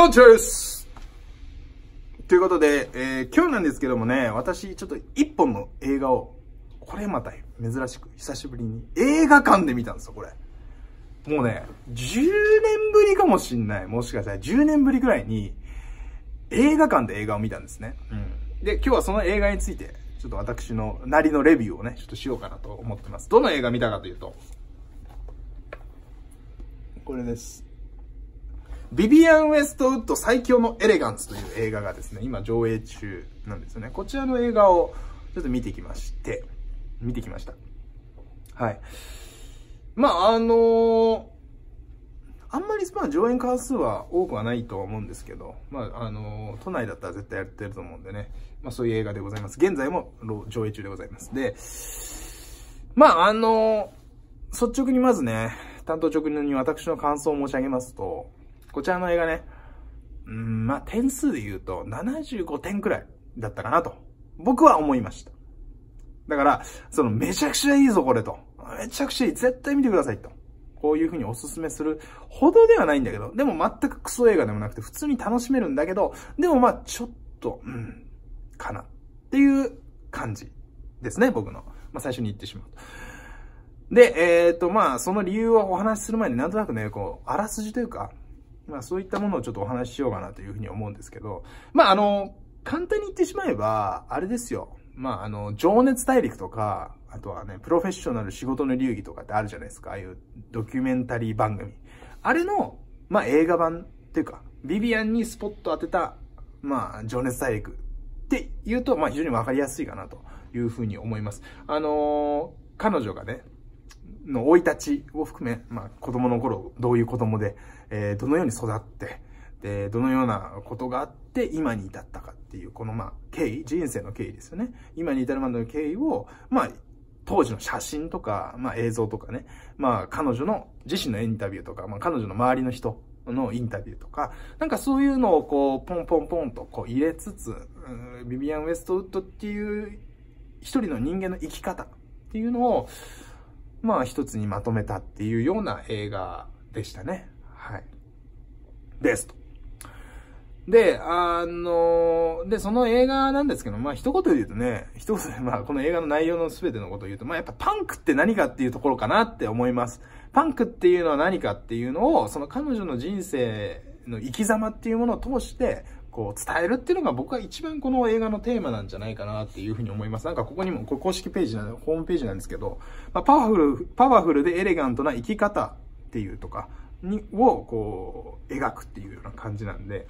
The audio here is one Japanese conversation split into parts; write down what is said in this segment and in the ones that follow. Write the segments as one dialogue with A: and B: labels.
A: どっちですということで、えー、今日なんですけどもね、私ちょっと一本の映画を、これまた珍しく、久しぶりに映画館で見たんですよ、これ。もうね、10年ぶりかもしんない。もしかしたら10年ぶりぐらいに、映画館で映画を見たんですね。うん。で、今日はその映画について、ちょっと私のなりのレビューをね、ちょっとしようかなと思ってます。どの映画見たかというと、これです。ビビアン・ウェストウッド最強のエレガンツという映画がですね、今上映中なんですよね。こちらの映画をちょっと見てきまして、見てきました。はい。まあ、あのー、あんまりまあ上演関数は多くはないとは思うんですけど、まあ、あのー、都内だったら絶対やってると思うんでね、まあそういう映画でございます。現在も上映中でございます。で、まあ、あのー、率直にまずね、担当直入に私の感想を申し上げますと、こちらの映画ね、うん、まあ、点数で言うと75点くらいだったかなと、僕は思いました。だから、その、めちゃくちゃいいぞ、これと。めちゃくちゃいい。絶対見てくださいと。こういう風におすすめするほどではないんだけど、でも全くクソ映画でもなくて普通に楽しめるんだけど、でもまあちょっと、うん、かなっていう感じですね、僕の。まあ最初に言ってしまうと。で、えっ、ー、とまあその理由をお話しする前になんとなくね、こう、あらすじというか、まあそういったものをちょっとお話ししようかなというふうに思うんですけど、まああの、簡単に言ってしまえば、あれですよ。まああの、情熱大陸とか、あとはね、プロフェッショナル仕事の流儀とかってあるじゃないですか。ああいうドキュメンタリー番組。あれの、まあ映画版っていうか、ビビアンにスポット当てた、まあ、情熱大陸って言うと、まあ非常にわかりやすいかなというふうに思います。あのー、彼女がね、の生い立ちを含め、まあ子供の頃、どういう子供で、えー、どのように育って、で、どのようなことがあって今に至ったかっていう、このまあ、経緯、人生の経緯ですよね。今に至るまでの経緯を、まあ、当時の写真とか、まあ映像とかね、まあ彼女の自身のインタビューとか、まあ彼女の周りの人のインタビューとか、なんかそういうのをこう、ポンポンポンとこう入れつつ、ビビアン・ウェストウッドっていう一人の人間の生き方っていうのを、まあ一つにまとめたっていうような映画でしたね。はい。ですと。で、あの、で、その映画なんですけど、まあ一言で言うとね、一言で まあこの映画の内容の全てのことを言うと、まあやっぱパンクって何かっていうところかなって思います。パンクっていうのは何かっていうのを、その彼女の人生の生き様っていうものを通して、こう伝えるっていうのが僕は一番この映画のテーマなんじゃないかなっていうふうに思います。なんかここにも、これ公式ページなの、ホームページなんですけど、まあ、パワフル、パワフルでエレガントな生き方っていうとか、に、をこう、描くっていうような感じなんで、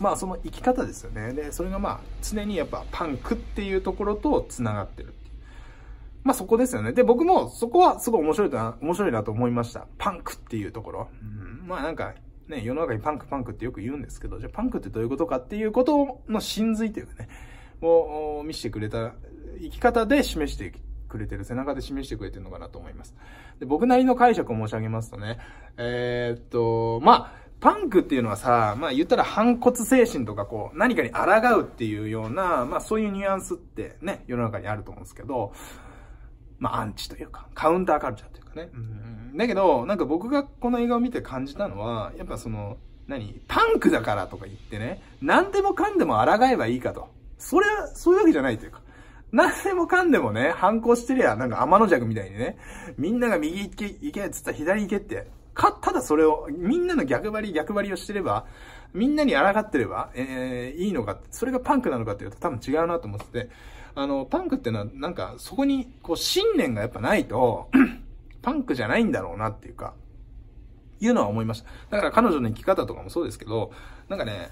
A: まあその生き方ですよね。で、それがまあ常にやっぱパンクっていうところと繋がってるっていう。まあそこですよね。で、僕もそこはすごい面白いな、面白いなと思いました。パンクっていうところ。うん、まあなんか、ね、世の中にパンクパンクってよく言うんですけど、じゃあパンクってどういうことかっていうことの真髄というかね、を見せてくれた生き方で示してくれてる、背中で示してくれてるのかなと思います。で僕なりの解釈を申し上げますとね、えー、っと、まあ、パンクっていうのはさ、まあ言ったら反骨精神とかこう、何かに抗うっていうような、まあそういうニュアンスってね、世の中にあると思うんですけど、まあアンチというか、カウンターカルチャーというかね。うん、だけど、なんか僕がこの映画を見て感じたのは、やっぱその、何？パンクだからとか言ってね、何でもかんでも抗えばいいかと。それは、そういうわけじゃないというか。何でもかんでもね、反抗してりゃ、なんか天の弱みたいにね、みんなが右行け、行けっつったら左行けって、か、ただそれを、みんなの逆張り、逆張りをしてれば、みんなに抗ってれば、えー、いいのか、それがパンクなのかっていうと多分違うなと思ってて、あの、パンクってのは、なんか、そこに、こう、信念がやっぱないと、パンクじゃないんだろうなっていうか、いうのは思いました。だから彼女の生き方とかもそうですけど、なんかね、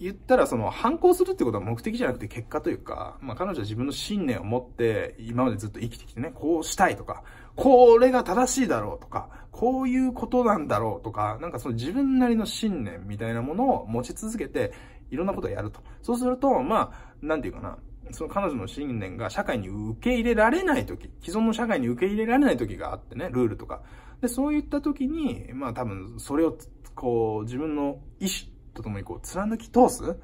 A: 言ったらその反抗するってことは目的じゃなくて結果というか、まあ彼女は自分の信念を持って今までずっと生きてきてね、こうしたいとか、これが正しいだろうとか、こういうことなんだろうとか、なんかその自分なりの信念みたいなものを持ち続けて、いろんなことをやると。そうすると、まあ、なんていうかな、その彼女の信念が社会に受け入れられない時、既存の社会に受け入れられない時があってね、ルールとか。で、そういった時に、まあ多分それを、こう、自分の意志とともにこう、貫き通すっ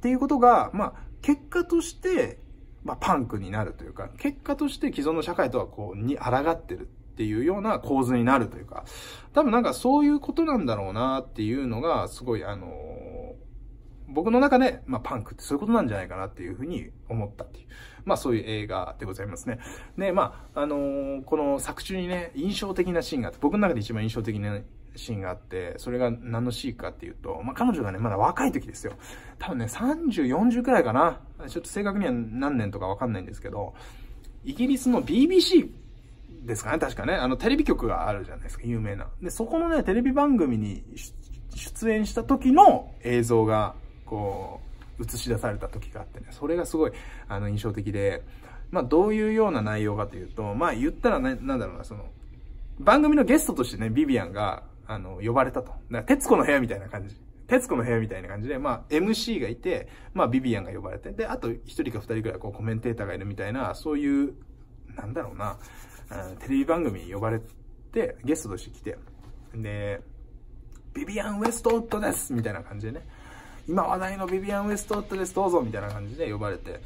A: ていうことが、まあ、結果として、まあ、パンクになるというか、結果として既存の社会とはこう、に抗ってるっていうような構図になるというか、多分なんかそういうことなんだろうなっていうのが、すごいあの僕の中で、まあ、パンクってそういうことなんじゃないかなっていうふうに思ったっていう、まあ、そういう映画でございますね。で、まあ、あのー、この作中にね、印象的なシーンがあって、僕の中で一番印象的なシーンがあって、それが何のシーンかっていうと、まあ、彼女がね、まだ若い時ですよ。多分ね、30、40くらいかな。ちょっと正確には何年とかわかんないんですけど、イギリスの BBC ですかね、確かね。あの、テレビ局があるじゃないですか、有名な。で、そこのね、テレビ番組に出演した時の映像がこう、映し出された時があってね、それがすごい、あの、印象的で、まあ、どういうような内容かというと、まあ、言ったらね、だろうな、その、番組のゲストとしてね、ビビアンが、あの、呼ばれたと。だ、徹子の部屋みたいな感じ。徹子の部屋みたいな感じで、まあ、MC がいて、まあ、ビビアンが呼ばれて、で、あと一人か二人くらいこうコメンテーターがいるみたいな、そういう、なんだろうな、テレビ番組に呼ばれて、ゲストとして来て、で、ビビアン・ウエストウッドですみたいな感じでね。今話題のビビアン・ウエストウッドです、どうぞみたいな感じで呼ばれて。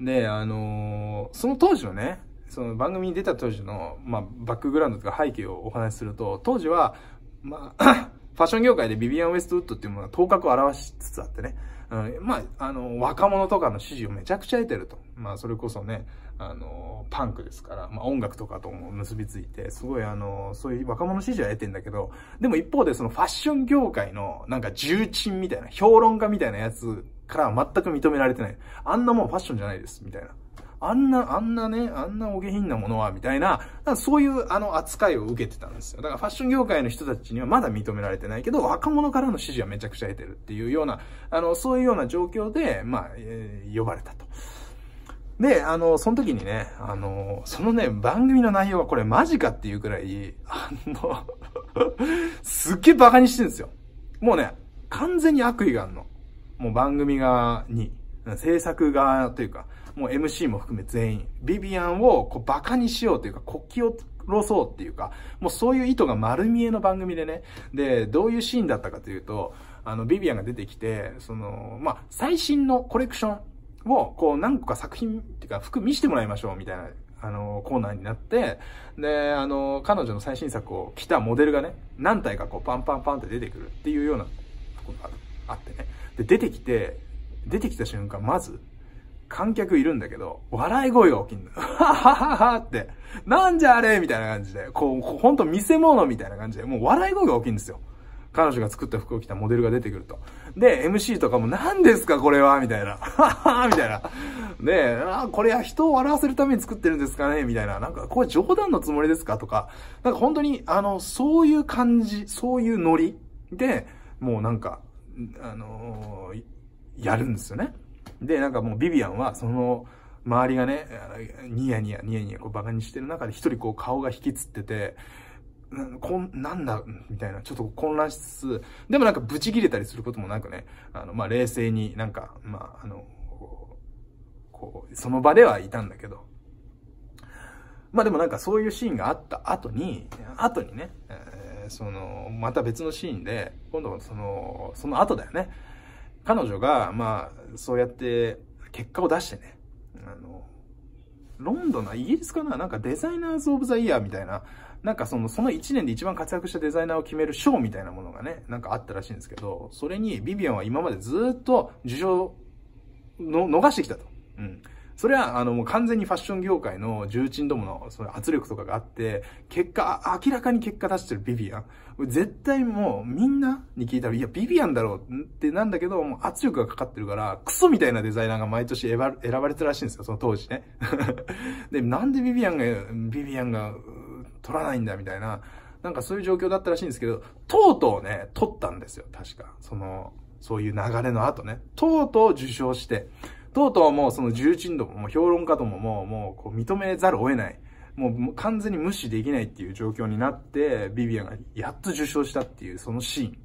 A: で、あのー、その当時のね、その番組に出た当時の、まあ、バックグラウンドとか背景をお話しすると、当時は、まあ、ファッション業界でビビアン・ウエストウッドっていうものが頭角を現しつつあってね、うん、まあ、あの、若者とかの支持をめちゃくちゃ得てると。まあ、それこそね、あの、パンクですから、まあ、音楽とかとも結びついて、すごいあの、そういう若者支持は得てんだけど、でも一方でそのファッション業界のなんか重鎮みたいな、評論家みたいなやつからは全く認められてない。あんなもんファッションじゃないです、みたいな。あんな、あんなね、あんなお下品なものは、みたいな、そういうあの扱いを受けてたんですよ。だからファッション業界の人たちにはまだ認められてないけど、若者からの支持はめちゃくちゃ得てるっていうような、あの、そういうような状況で、まあ、えー、呼ばれたと。で、あの、その時にね、あの、そのね、番組の内容がこれマジかっていうくらい、あのすっげえバカにしてるんですよ。もうね、完全に悪意があるの。もう番組側に、制作側というか、もう MC も含め全員、ビビアンをこうバカにしようというか、国旗を殺そうっていうか、もうそういう意図が丸見えの番組でね。で、どういうシーンだったかというと、あの、ビビアンが出てきて、その、まあ、最新のコレクションを、こう、何個か作品っていうか、服見してもらいましょう、みたいな、あの、コーナーになって、で、あの、彼女の最新作を着たモデルがね、何体かこう、パンパンパンって出てくるっていうようなとことがあってね。で、出てきて、出てきた瞬間、まず、観客いるんだけど、笑い声が起きんの。ははははって、なんじゃあれみたいな感じで、こう、ほんと見せ物みたいな感じで、もう笑い声が起きんですよ。彼女が作った服を着たモデルが出てくると。で、MC とかも何ですかこれはみたいな。は はみたいな。で、あ、これは人を笑わせるために作ってるんですかね？みたいな。なんか、これ冗談のつもりですか？とか。なんか本当に、あの、そういう感じ、そういうノリで、もうなんか、あのー、やるんですよね。で、なんかもうビビアンは、その、周りがね、ニヤニヤ、ニヤニヤ、こうバカにしてる中で一人こう顔が引きつってて、こん、なんだ、みたいな、ちょっと混乱しつつ、でもなんかブチ切れたりすることもなくね、あの、まあ、冷静になんか、まあ、あの、こう、その場ではいたんだけど、まあでもなんかそういうシーンがあった後に、後にね、えー、その、また別のシーンで、今度その、その後だよね、彼女が、まあ、そうやって結果を出してね、あの、ロンドンの、イギリスかな？なんかデザイナーズ・オブ・ザ・イヤーみたいな、なんかその、その1年で一番活躍したデザイナーを決める賞みたいなものがね、なんかあったらしいんですけど、それにビビアンは今までずっと受賞の逃してきたと。うん。それは、あの、もう完全にファッション業界の重鎮どもの、その圧力とかがあって、結果、明らかに結果出してるビビアン。絶対もう、みんなに聞いたら、いや、ビビアンだろうってなんだけど、もう圧力がかかってるから、クソみたいなデザイナーが毎年選ばれてるらしいんですよ、その当時ね。で、なんでビビアンが、ビビアンが、取らないんだ、みたいな。なんかそういう状況だったらしいんですけど、とうとうね、取ったんですよ、確か。その、そういう流れの後ね。とうとう受賞して。とうとうもうその重鎮度も、もう評論家とももう、もうこう認めざるを得ない。もう完全に無視できないっていう状況になって、ビビアンがやっと受賞したっていうそのシーン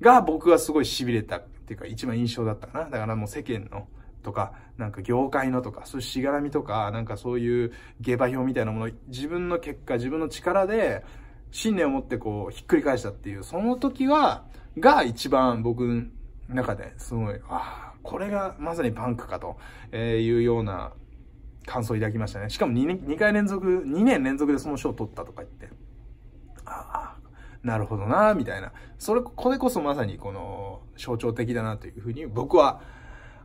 A: が僕はすごい痺れたっていうか一番印象だったかな。だからもう世間のとか、なんか業界のとか、そういうしがらみとか、なんかそういう下馬評みたいなもの自分の結果、自分の力で信念を持ってこうひっくり返したっていう、その時は、が一番僕の中ですごい、ああ、これがまさにパンクかというような感想を抱きましたね。しかも 2, 2回連続、2年連続でその賞を取ったとか言って。ああ、なるほどな、みたいな。それ、これこそまさにこの象徴的だなというふうに僕は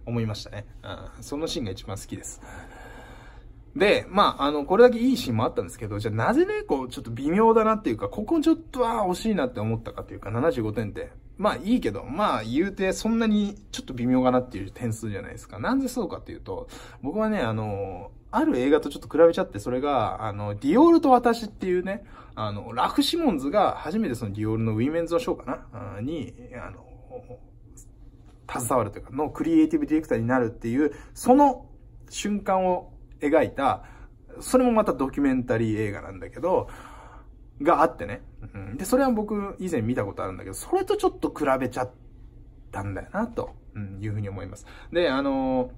A: 思いましたね。うん、そのシーンが一番好きです。で、まあ、あの、これだけいいシーンもあったんですけど、じゃあなぜね、こう、ちょっと微妙だなっていうか、ここちょっとは惜しいなって思ったかっていうか、75点って。まあいいけど、まあ言うてそんなにちょっと微妙かなっていう点数じゃないですか。なんでそうかっていうと、僕はね、あの、ある映画とちょっと比べちゃって、それが、あの、ディオールと私っていうね、あの、ラフ・シモンズが初めてそのディオールのウィメンズのショーかな？に、あの、携わるというか、のクリエイティブディレクターになるっていう、その瞬間を描いた、それもまたドキュメンタリー映画なんだけど、があってね。うん、で、それは僕以前見たことあるんだけど、それとちょっと比べちゃったんだよな、と、いうふうに思います。で、あの、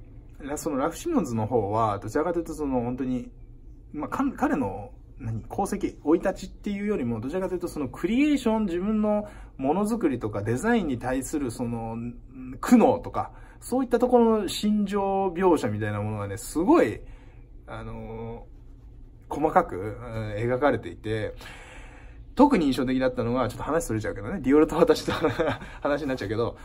A: そのラフ・シモンズの方は、どちらかというとその本当に、まあ、彼の何功績、生い立ちっていうよりも、どちらかというとそのクリエーション、自分のものづくりとかデザインに対するその苦悩とか、そういったところの心情描写みたいなものがね、すごい、あのー、細かく、描かれていて、特に印象的だったのが、ちょっと話それちゃうけどね、ディオルと私と話になっちゃうけど、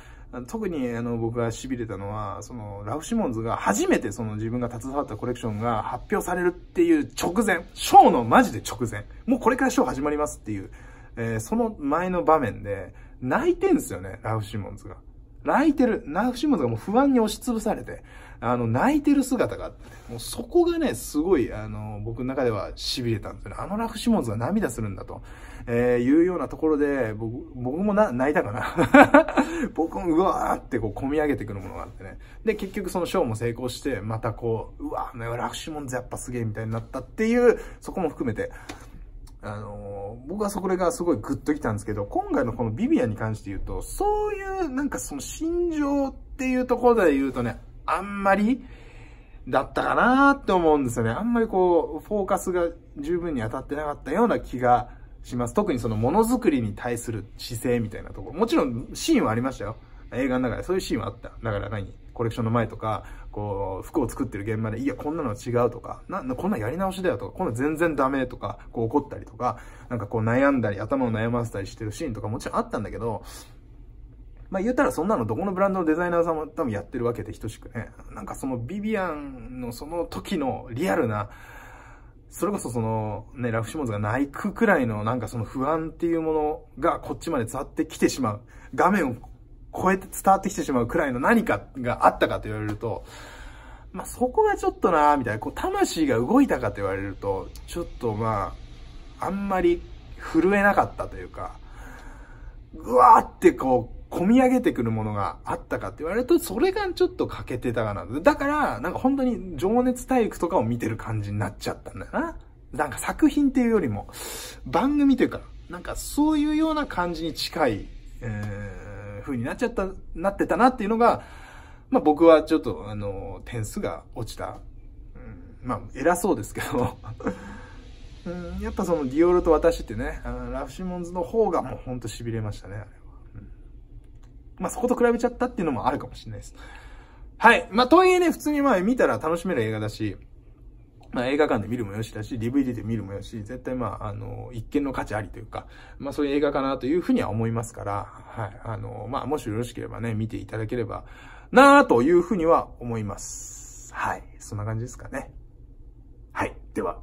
A: 特にあの僕が痺れたのは、そのラフ・シモンズが初めてその自分が携わったコレクションが発表されるっていう直前、ショーのマジで直前、もうこれからショー始まりますっていう、えー、その前の場面で泣いてんすよね、ラフ・シモンズが。泣いてる。ラフ・シモンズがもう不安に押しつぶされて、あの、泣いてる姿があって、もうそこがね、すごい、あの、僕の中では痺れたんですよね。あのラフ・シモンズが涙するんだと。えー、いうようなところで、僕、僕もな、泣いたかな 僕もうわーってこう、込み上げてくるものがあってね。で、結局そのショーも成功して、またこう、うわー、ラフシモンズやっぱすげえみたいになったっていう、そこも含めて、あのー、僕はそこがすごいグッときたんですけど、今回のこのビビアに関して言うと、そういうなんかその心情っていうところで言うとね、あんまりだったかなって思うんですよね。あんまりこう、フォーカスが十分に当たってなかったような気がします。特にそのものづくりに対する姿勢みたいなところ。もちろんシーンはありましたよ。映画の中でそういうシーンはあった。だから何？コレクションの前とか、こう、服を作ってる現場で、いや、こんなの違うとか、な、こんなやり直しだよとか、こんな全然ダメとか、こう怒ったりとか、なんかこう悩んだり、頭を悩ませたりしてるシーンとかもちろんあったんだけど、まあ言ったらそんなのどこのブランドのデザイナーさんも多分やってるわけで等しくね。なんかそのビビアンのその時のリアルな、それこそその、ね、ラフシモンズが泣くくらいのなんかその不安っていうものがこっちまで伝わってきてしまう。画面を超えて伝わってきてしまうくらいの何かがあったかと言われると、まあ、そこがちょっとなみたいな、こう、魂が動いたかと言われると、ちょっとまあ、あんまり震えなかったというか、ぐわーってこう、込み上げてくるものがあったかって言われると、それがちょっと欠けてたかな。だから、なんか本当に情熱大陸とかを見てる感じになっちゃったんだよな。なんか作品っていうよりも、番組というか、なんかそういうような感じに近い、えー、風になっちゃった、なってたなっていうのが、まあ僕はちょっと、あの、点数が落ちた。うん、まあ偉そうですけど うん、やっぱそのディオールと私ってね、あのラフシモンズの方がもうほんと痺れましたね、まあ、そこと比べちゃったっていうのもあるかもしれないです。はい。まあ、とはいえね、普通にまあ見たら楽しめる映画だし、まあ、映画館で見るもよしだし、DVD で見るもよし、絶対まあ、あの、一見の価値ありというか、まあそういう映画かなというふうには思いますから、はい。あの、まあ、もしよろしければね、見ていただければなぁというふうには思います。はい。そんな感じですかね。はい。では。